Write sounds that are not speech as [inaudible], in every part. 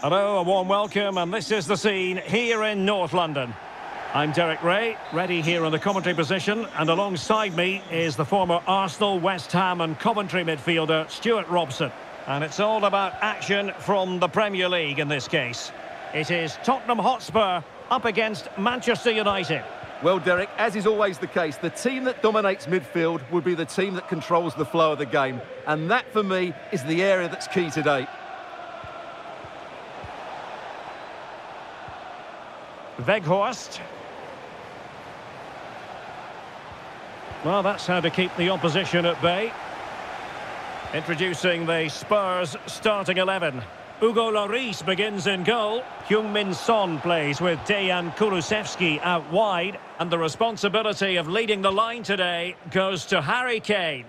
Hello, a warm welcome, and this is the scene here in North London. I'm Derek Rae, ready here in the commentary position, and alongside me is the former Arsenal, West Ham and Coventry midfielder, Stewart Robson. And it's all about action from the Premier League in this case. It is Tottenham Hotspur up against Manchester United. Well, Derek, as is always the case, the team that dominates midfield will be the team that controls the flow of the game. And that, for me, is the area that's key today. Weghorst. Well, that's how to keep the opposition at bay. Introducing the Spurs starting 11. Hugo Lloris begins in goal. Heung-min Son plays with Dejan Kulusevski out wide. And the responsibility of leading the line today goes to Harry Kane.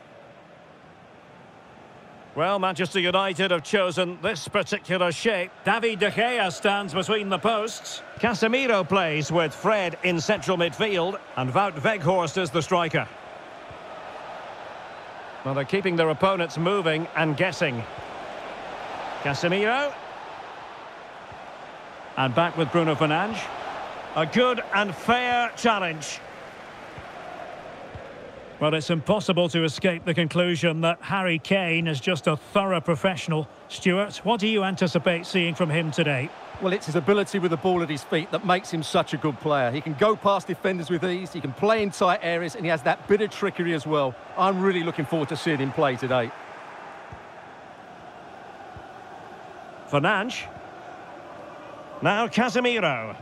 Well, Manchester United have chosen this particular shape. David De Gea stands between the posts. Casemiro plays with Fred in central midfield. And Wout Weghorst is the striker. Well, they're keeping their opponents moving and guessing. Casemiro. And back with Bruno Fernandes. A good and fair challenge. Well, it's impossible to escape the conclusion that Harry Kane is just a thorough professional. Stewart, what do you anticipate seeing from him today? Well, it's his ability with the ball at his feet that makes him such a good player. He can go past defenders with ease, he can play in tight areas, and he has that bit of trickery as well. I'm really looking forward to seeing him play today. Fernandes. Now Casemiro.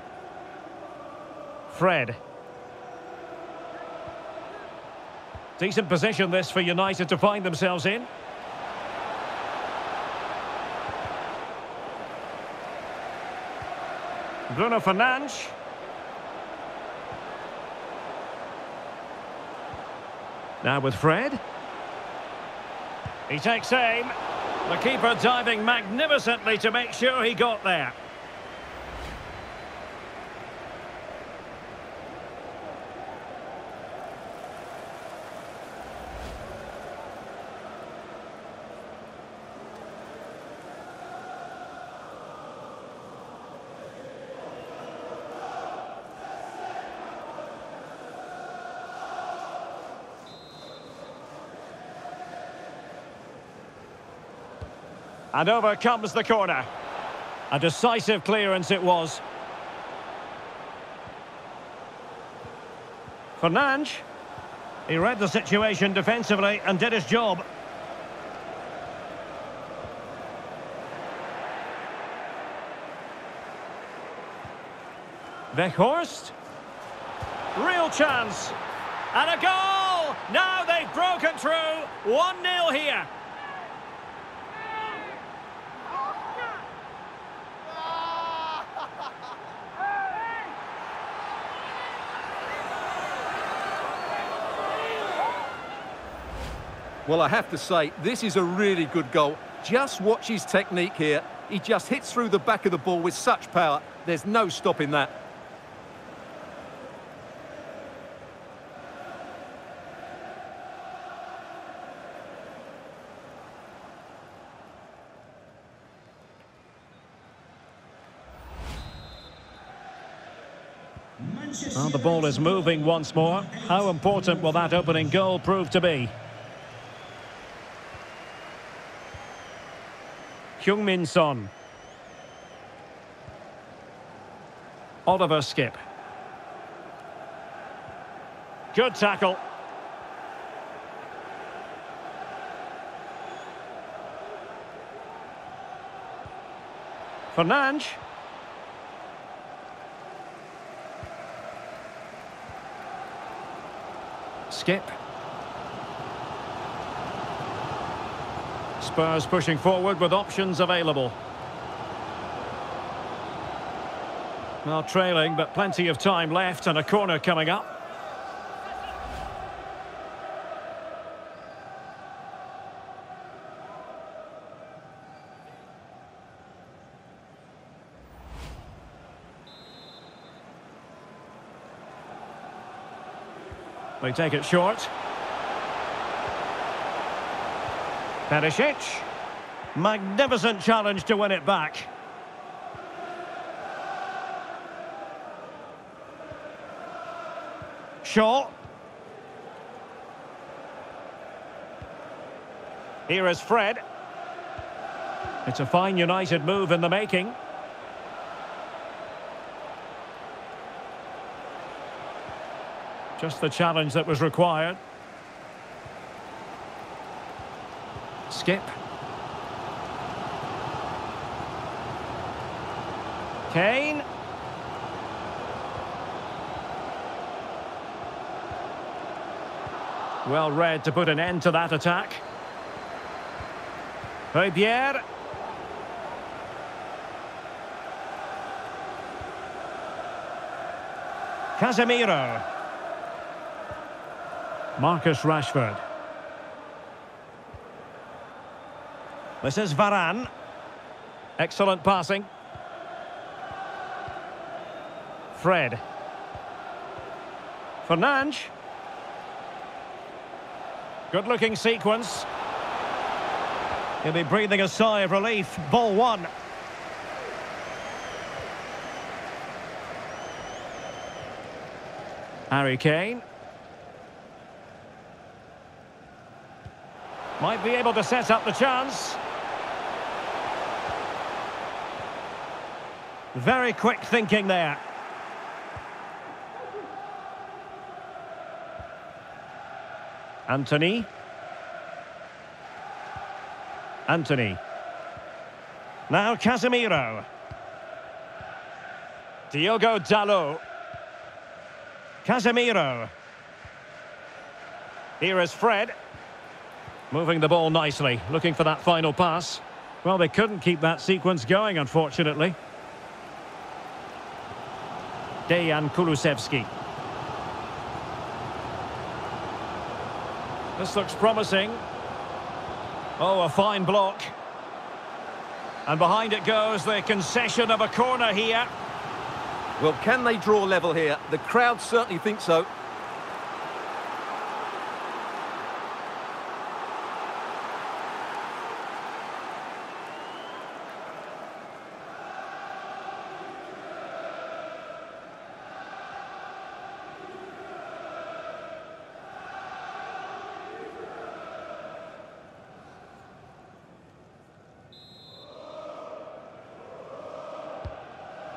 Fred. Decent position this for United to find themselves in. Bruno Fernandes. Now with Fred. He takes aim. The keeper diving magnificently to make sure he got there. And over comes the corner. A decisive clearance it was. Fernandes. He read the situation defensively and did his job. Weghorst. Real chance. And a goal! Now they've broken through. 1-0 here. Well, I have to say, this is a really good goal. Just watch his technique here. He just hits through the back of the ball with such power. There's no stopping that. Well, the ball is moving once more. How important will that opening goal prove to be? Heung-min Son. Oliver Skipp. Good tackle. Fernandes. Skipp. Spurs pushing forward with options available. Well, trailing, but plenty of time left and a corner coming up. They take it short. Perisic. Magnificent challenge to win it back. Shaw. Here is Fred. It's a fine United move in the making. Just the challenge that was required. Skipp. Kane. Well read to put an end to that attack. Højbjerg. Casemiro. Marcus Rashford. This is Varane. Excellent passing. Fred. Fernandes. Good looking sequence. He'll be breathing a sigh of relief. Ball one. Harry Kane. Might be able to set up the chance. Very quick thinking there. Antony. Antony. Now Casemiro. Diogo Dalot. Casemiro. Here is Fred. Moving the ball nicely, looking for that final pass. Well, they couldn't keep that sequence going, unfortunately. Dejan Kulusevski. This looks promising. Oh, a fine block. And behind it goes the concession of a corner here. Well, can they draw level here? The crowd certainly think so.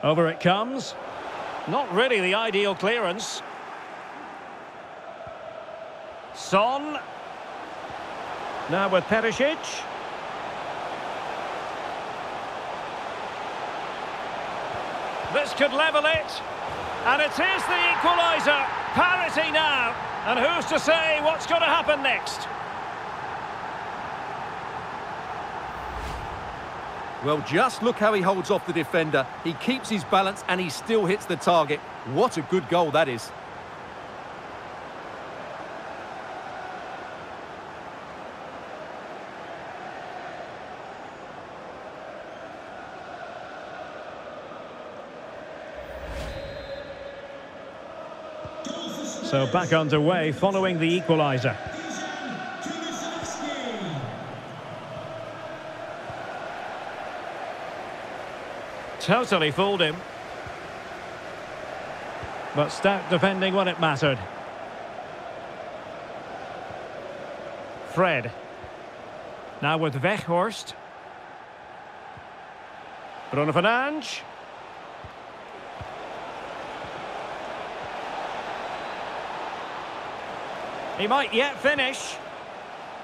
Over it comes. Not really the ideal clearance. Son. Now with Perisic. This could level it. And it is the equaliser. Parity now. And who's to say what's going to happen next? Well, just look how he holds off the defender. He keeps his balance and he still hits the target. What a good goal that is. So back underway following the equaliser. Totally fooled him. But stout defending when it mattered. Fred. Now with Weghorst. Bruno Fernandes. He might yet finish.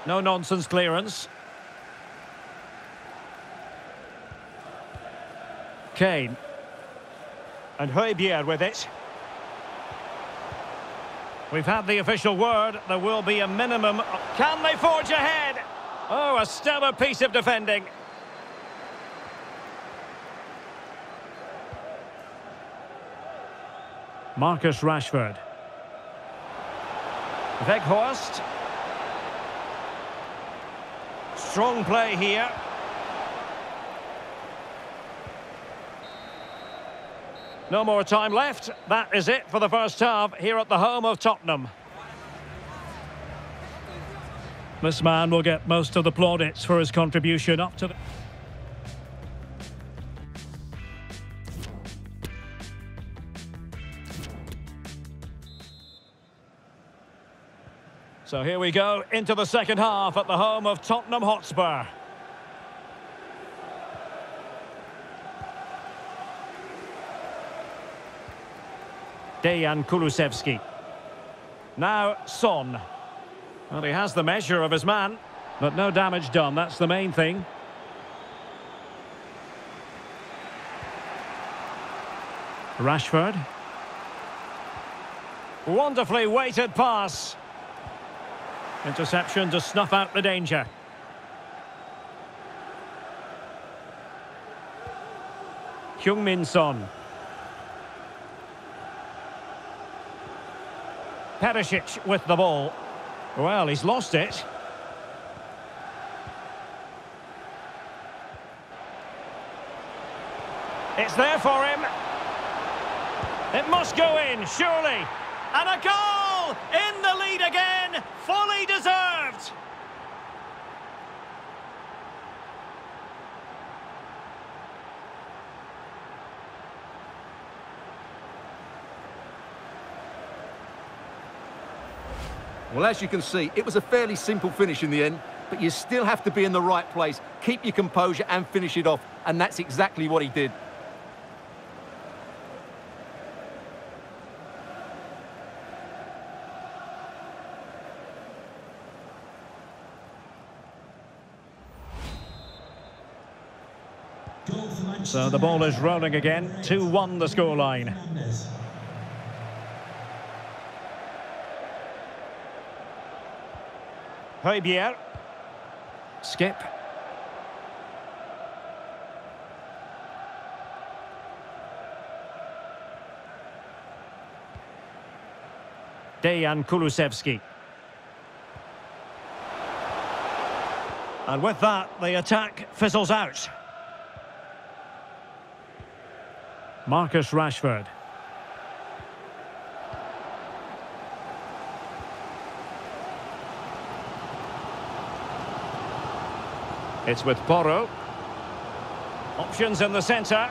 No nonsense clearance. Kane. And Højbjerg with it. We've had the official word. There will be a minimum. Can they forge ahead? Oh, a stellar piece of defending. Marcus Rashford. Weghorst. Strong play here. No more time left. That is it for the first half here at the home of Tottenham. This man will get most of the plaudits for his contribution up to the... So here we go into the second half at the home of Tottenham Hotspur. Dejan Kulusevski. Now Son. Well, he has the measure of his man, but no damage done. That's the main thing. Rashford. Wonderfully weighted pass. Interception to snuff out the danger. Heung-min Son. Perisic with the ball. Well, he's lost it. It's there for him. It must go in, surely. And a goal! In the lead again! Fully deserved! Well, as you can see, it was a fairly simple finish in the end, but you still have to be in the right place, keep your composure and finish it off, and that's exactly what he did. So the ball is rolling again. 2-1 the scoreline. Højbjerg. Skipp. Dejan Kulusevski. And with that, the attack fizzles out. Marcus Rashford. It's with Porro. Options in the centre.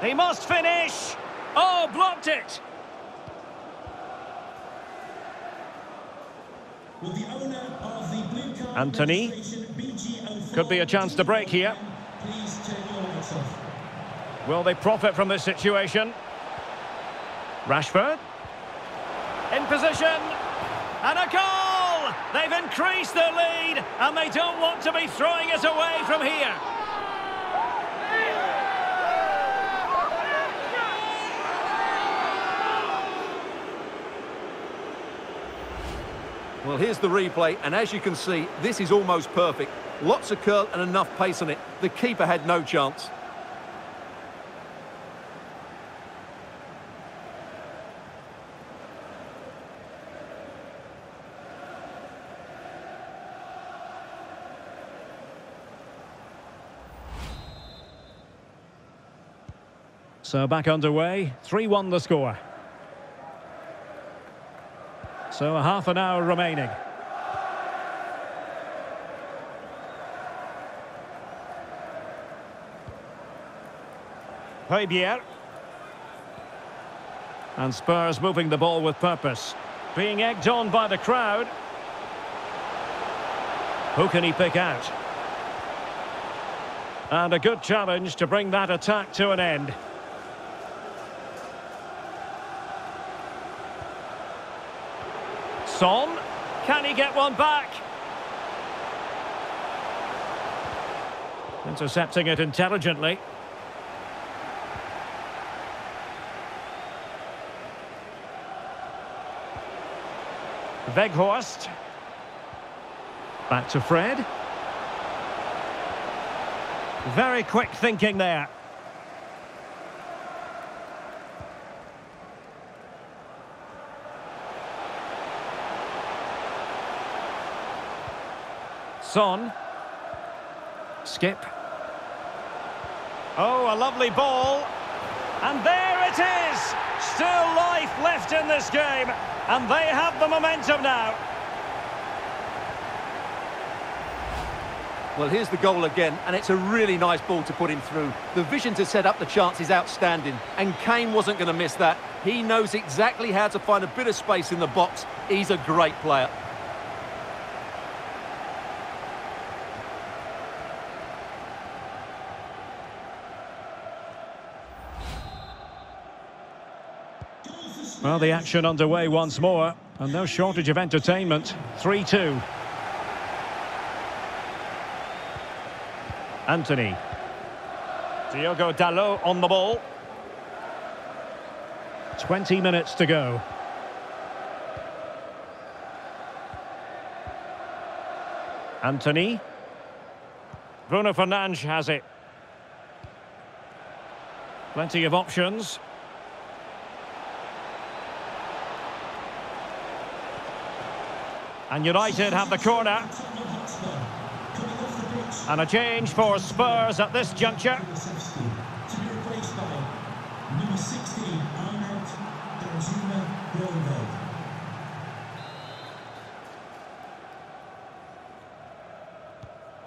He must finish! Oh, blocked it! Antony. Could be a chance to break here. Will they profit from this situation? Rashford. In position. And a goal! They've increased their lead, and they don't want to be throwing it away from here. Well, here's the replay, and as you can see, this is almost perfect. Lots of curl and enough pace on it. The keeper had no chance. So back underway, 3-1 the score. So a half an hour remaining. Højbjerg. And Spurs moving the ball with purpose. Being egged on by the crowd. Who can he pick out? And a good challenge to bring that attack to an end. Son. Can he get one back? Intercepting it intelligently. Weghorst. Back to Fred. Very quick thinking there. Son. Skipp. Oh, a lovely ball. And there it is! Still life left in this game. And they have the momentum now. Well, here's the goal again, and it's a really nice ball to put him through. The vision to set up the chance is outstanding, and Kane wasn't going to miss that. He knows exactly how to find a bit of space in the box. He's a great player. Well, the action underway once more, and no shortage of entertainment. 3-2. Antony. Diogo Dalot on the ball. 20 minutes to go. Antony. Bruno Fernandes has it. Plenty of options. And United have the corner. And a change for Spurs at this juncture.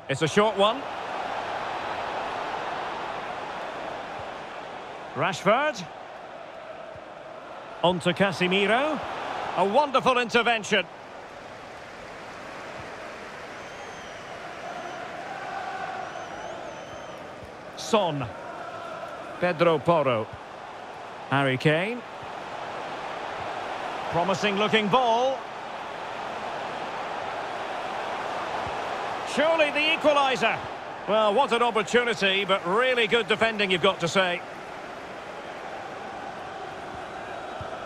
It's a short one. Rashford. On to Casemiro. A wonderful intervention. Son. Pedro Porro. Harry Kane. Promising looking ball. Surely the equaliser. Well, what an opportunity, but really good defending, you've got to say.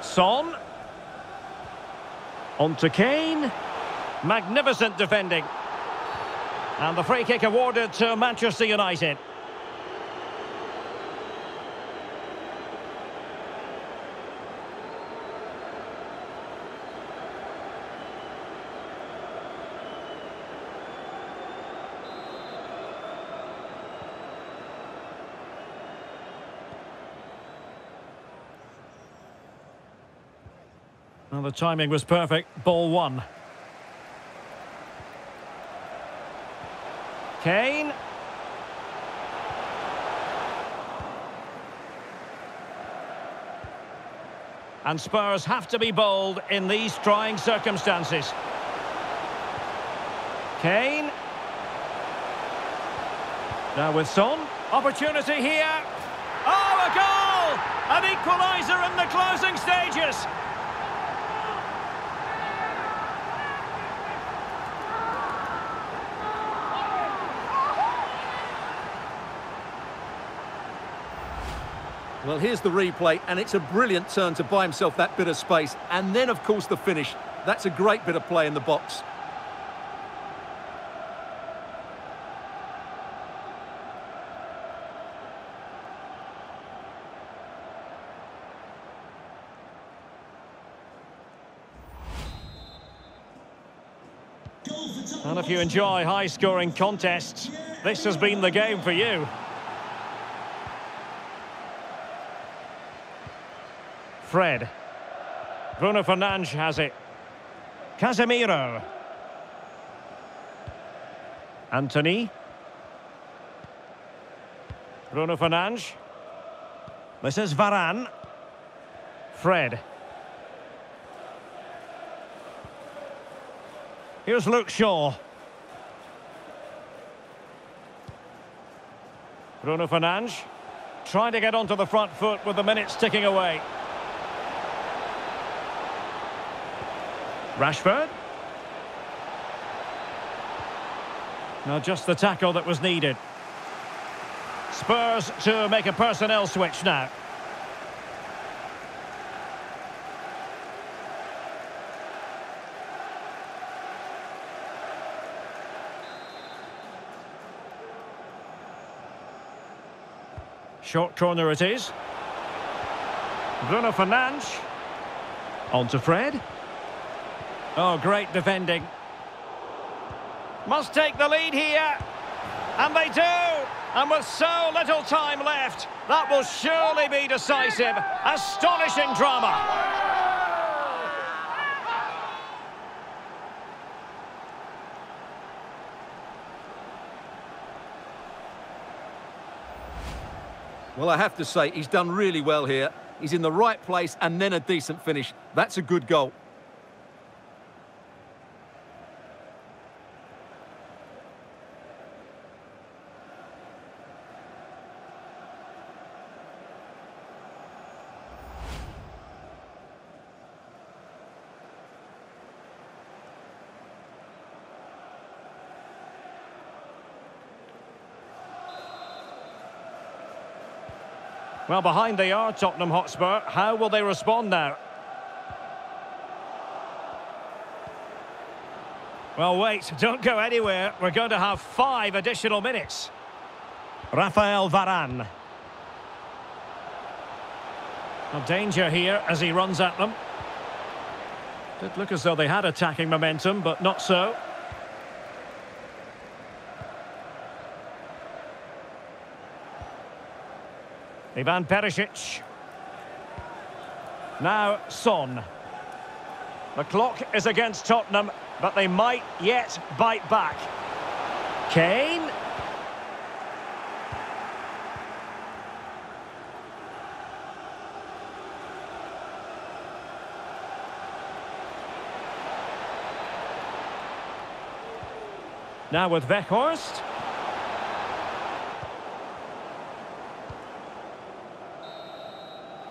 Son. On to Kane. Magnificent defending. And the free kick awarded to Manchester United. Well, the timing was perfect. Ball one. Kane. And Spurs have to be bold in these trying circumstances. Kane. Now with Son. Opportunity here. Oh, a goal! An equaliser in the closing stages. Well, here's the replay, and it's a brilliant turn to buy himself that bit of space. And then, of course, the finish. That's a great bit of play in the box. And if you enjoy high-scoring contests, this has been the game for you. Fred. Bruno Fernandes has it. Casemiro. Antony. Bruno Fernandes. This is Varane. Fred. Here's Luke Shaw. Bruno Fernandes. Trying to get onto the front foot with the minutes ticking away. Rashford. Now just the tackle that was needed. Spurs to make a personnel switch now. Short corner it is. Bruno Fernandes. On to Fred. Oh, great defending. Must take the lead here. And they do. And with so little time left, that will surely be decisive. Astonishing drama. Well, I have to say, he's done really well here. He's in the right place and then a decent finish. That's a good goal. Well, behind they are, Tottenham Hotspur. How will they respond now? Well, wait, [laughs] don't go anywhere. We're going to have five additional minutes. Rafael Varane. A danger here as he runs at them. Did look as though they had attacking momentum, but not so. Ivan Perisic. Now Son. The clock is against Tottenham, but they might yet bite back. Kane. Now with Weghorst.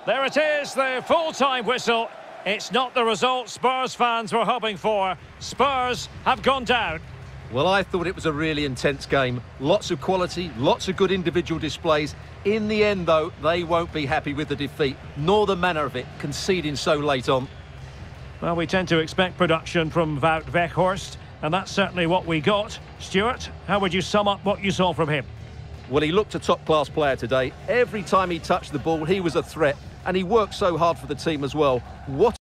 There it is, the full-time whistle. It's not the result Spurs fans were hoping for. Spurs have gone down. Well, I thought it was a really intense game. Lots of quality, lots of good individual displays. In the end, though, they won't be happy with the defeat, nor the manner of it, conceding so late on. Well, we tend to expect production from Wout Weghorst, and that's certainly what we got. Stewart, how would you sum up what you saw from him? Well, he looked a top-class player today. Every time he touched the ball, he was a threat and he worked so hard for the team as well. What